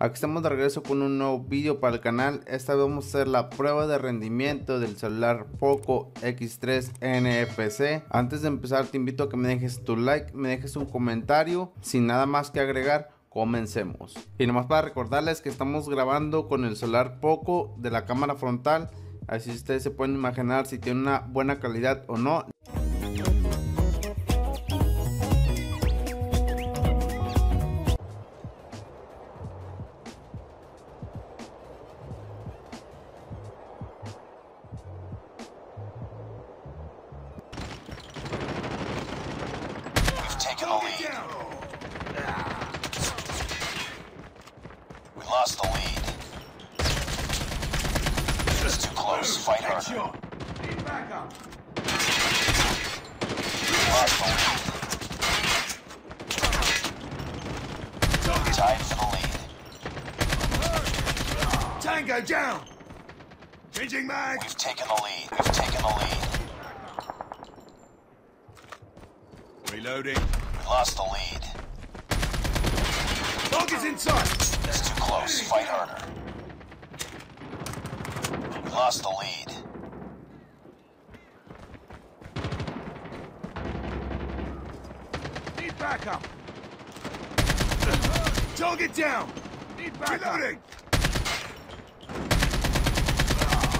Aquí estamos de regreso con un nuevo vídeo para el canal. Esta vez vamos a hacer la prueba de rendimiento del celular Poco X3 NFC. Antes de empezar te invito a que me dejes tu like, me dejes un comentario. Sin nada más que agregar, comencemos. Y nomás para recordarles que estamos grabando con el celular Poco de la cámara frontal. Así ustedes se pueden imaginar si tiene una buena calidad o no. taking the lead. We lost the lead. It's too close. Fight her. Need We lost Tied for the lead. Tango down! Changing mag! We've taken the lead. We've taken the lead. Reloading lost the lead. Dog is inside! It's too close. Fight harder. We lost the lead. Need backup! it down! Need backup! Reloading!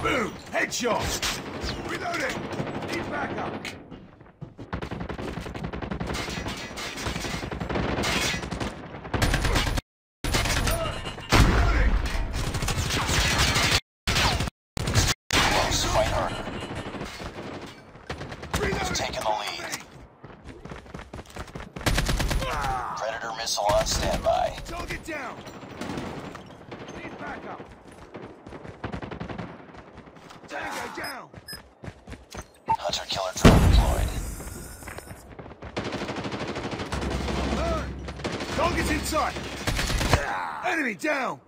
Boom! Headshot! Reloading! Need backup! Missile on standby. get down! Need backup! Tango down! Hunter killer drone deployed. Burn. Target's inside! Enemy down!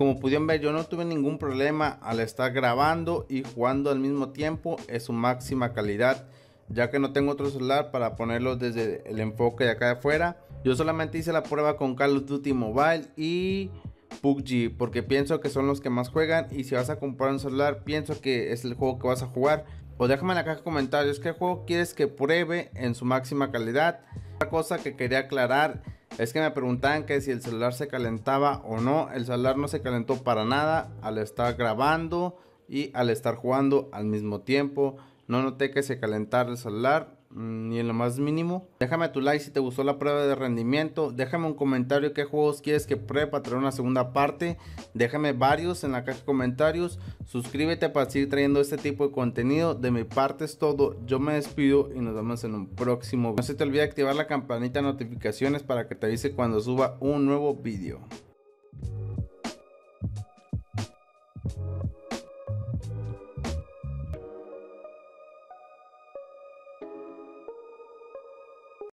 Como pudieron ver, yo no tuve ningún problema al estar grabando y jugando al mismo tiempo en su máxima calidad, ya que no tengo otro celular para ponerlo desde el enfoque de acá de afuera. Yo solamente hice la prueba con Call of Duty Mobile y PUBG, porque pienso que son los que más juegan y si vas a comprar un celular, pienso que es el juego que vas a jugar. O déjame en la caja de comentarios qué juego quieres que pruebe en su máxima calidad. Otra cosa que quería aclarar es que me preguntaban que si el celular se calentaba o no. El celular no se calentó para nada al estar grabando y al estar jugando al mismo tiempo. No noté que se calentara el celular. Mm, ni en lo más mínimo. Déjame tu like si te gustó la prueba de rendimiento. Déjame un comentario qué juegos quieres que pruebe para traer una segunda parte. Déjame varios en la caja de comentarios. Suscríbete para seguir trayendo este tipo de contenido. De mi parte es todo. Yo me despido y nos vemos en un próximo. No se te olvide activar la campanita de notificaciones para que te avise cuando suba un nuevo video